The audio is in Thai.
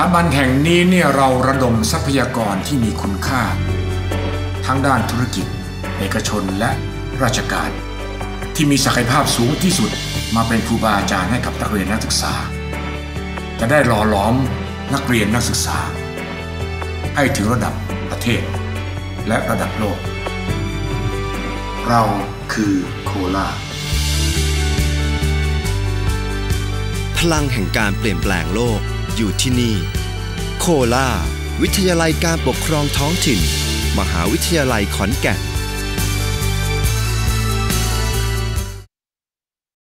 ถาบันแห่งนี้เนี่ยเราระดมทรัพยากรที่มีคุณค่า ทั้งด้านธุรกิจ เอกชนและราชการ ที่มีศักยภาพสูงที่สุดมาเป็นครูบาอาจารย์ให้กับนักเรียนนักศึกษา จะได้หล่อหลอมนักเรียนนักศึกษา ให้ถึงระดับประเทศ และระดับโลก เราคือโคลาพลังแห่งการเปลี่ยนแปลงโลก อยู่ที่นี่ โคลาวิทยาลัยการปกครองท้องถิ่น มหาวิทยาลัยขอนแก่น